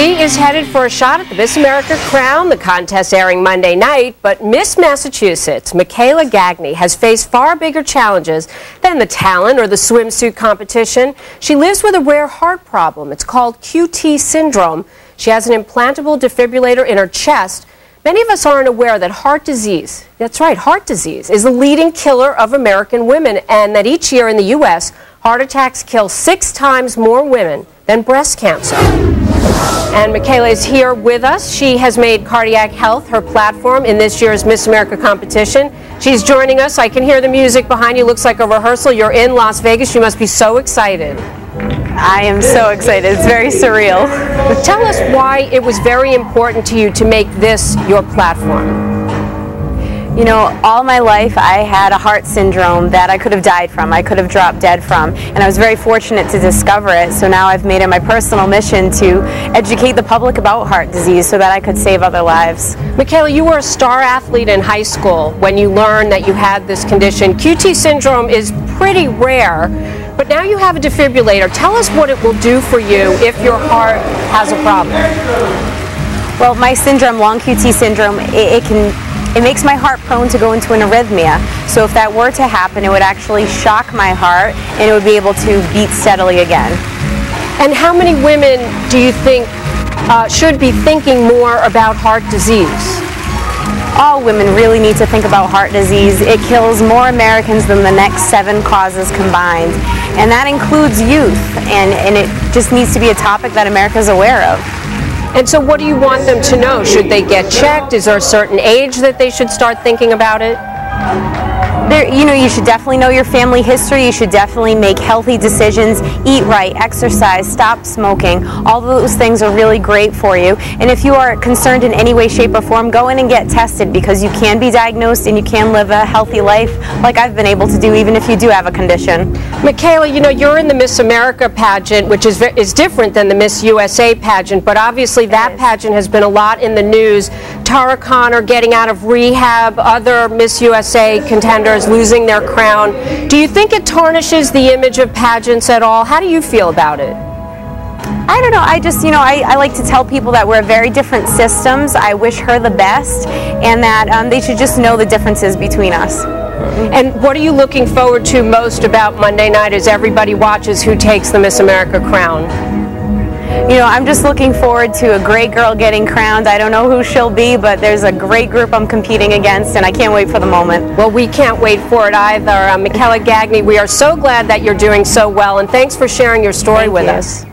is headed for a shot at the Miss America crown, the contest airing Monday night, but Miss Massachusetts, Michaela Gagne, has faced far bigger challenges than the talent or the swimsuit competition. She lives with a rare heart problem. It's called QT syndrome. She has an implantable defibrillator in her chest. Many of us aren't aware that heart disease, that's right, heart disease, is the leading killer of American women, and that each year in the U.S., heart attacks kill six times more women than breast cancer. And Michaela is here with us. She has made cardiac health her platform in this year's Miss America competition. She's joining us. I can hear the music behind you. Looks like a rehearsal. You're in Las Vegas. You must be so excited. I am so excited. It's very surreal. Tell us why it was very important to you to make this your platform. You know, all my life I had a heart syndrome that I could have died from, I could have dropped dead from, and I was very fortunate to discover it. So now I've made it my personal mission to educate the public about heart disease so that I could save other lives. Michaela, you were a star athlete in high school when you learned that you had this condition. QT syndrome is pretty rare, but now you have a defibrillator. Tell us what it will do for you if your heart has a problem. Well, my syndrome, long QT syndrome, it, it can it makes my heart prone to go into an arrhythmia. So if that were to happen, it would actually shock my heart and it would be able to beat steadily again. And how many women do you think uh, should be thinking more about heart disease? All women really need to think about heart disease. It kills more Americans than the next seven causes combined. And that includes youth. And, and it just needs to be a topic that America is aware of. And so what do you want them to know? Should they get checked? Is there a certain age that they should start thinking about it? There, you know, you should definitely know your family history. You should definitely make healthy decisions, eat right, exercise, stop smoking. All those things are really great for you. And if you are concerned in any way, shape, or form, go in and get tested because you can be diagnosed and you can live a healthy life like I've been able to do, even if you do have a condition. Michaela, you know, you're in the Miss America pageant, which is, is different than the Miss USA pageant, but obviously that pageant has been a lot in the news. Tara Conner getting out of rehab, other Miss USA contenders losing their crown. Do you think it tarnishes the image of pageants at all? How do you feel about it? I don't know. I just, you know, I, I, like to tell people that we're very different systems. I wish her the best, and that um, they should just know the differences between us. And what are you looking forward to most about Monday night as everybody watches who takes the Miss America crown? You know, I'm just looking forward to a great girl getting crowned. I don't know who she'll be, but there's a great group I'm competing against, and I can't wait for the moment. Well, we can't wait for it either. Uh, Michaela we are so glad that you're doing so well, and thanks for sharing your story Thank with you. us.